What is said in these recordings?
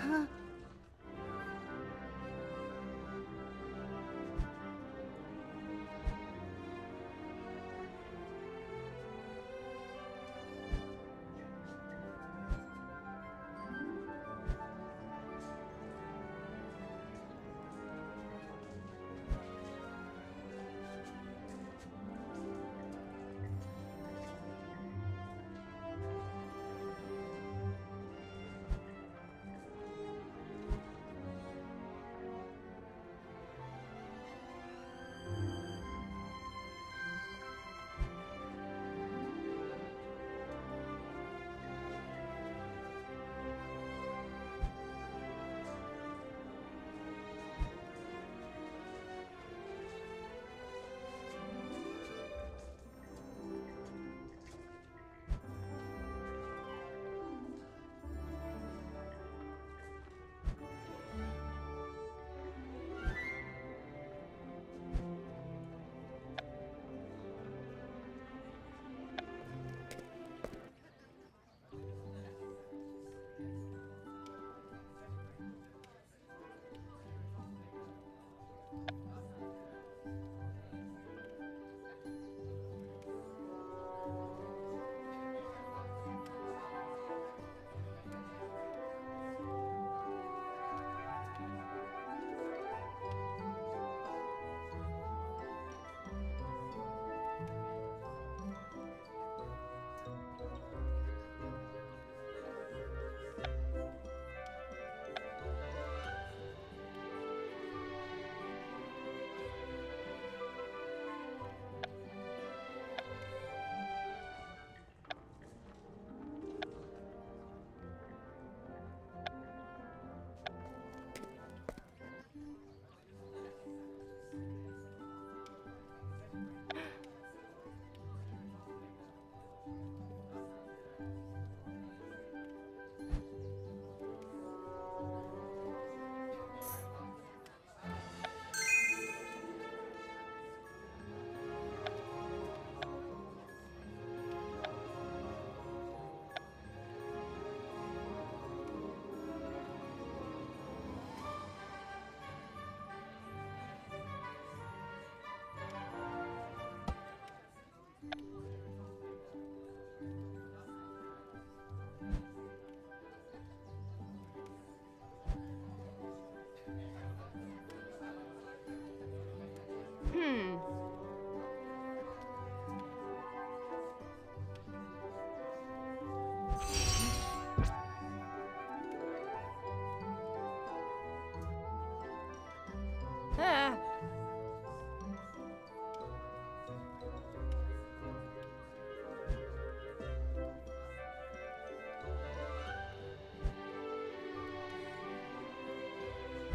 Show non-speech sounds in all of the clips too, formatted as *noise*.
啊。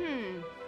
Hmm.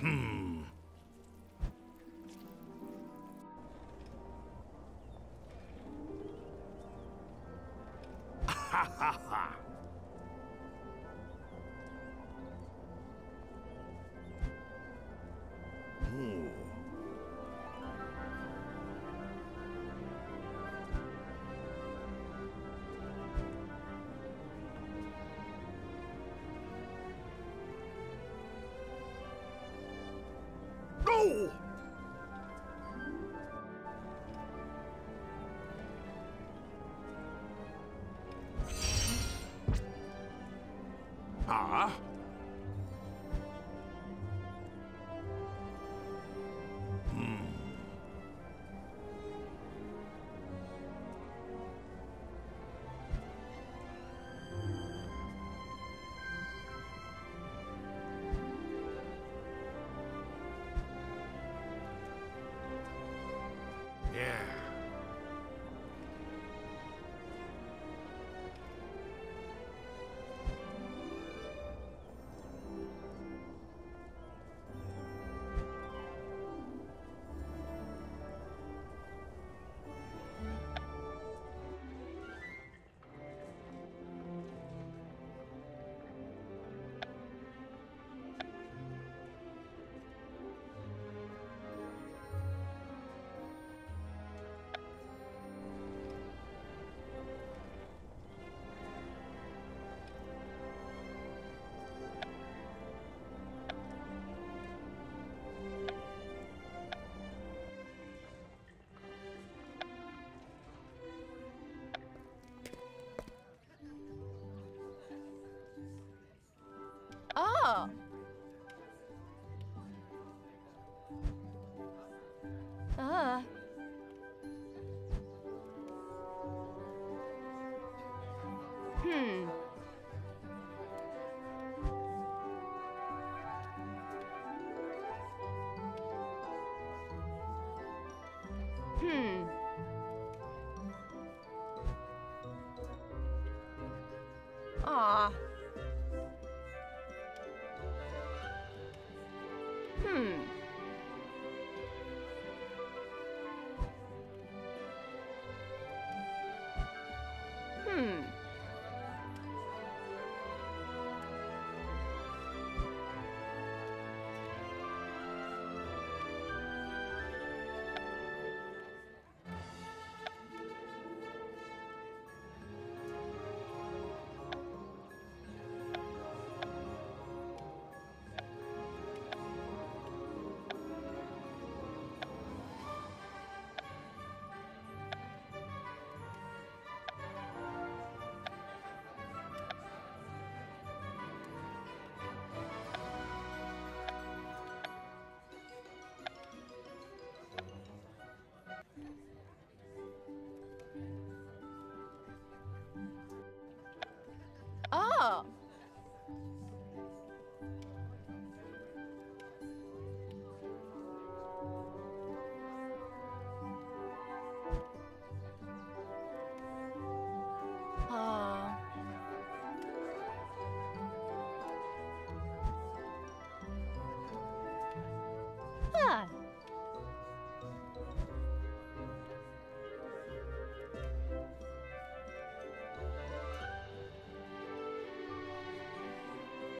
Hmm. *laughs* No! 啊。Hmm. Hmm. Ah. Hmm.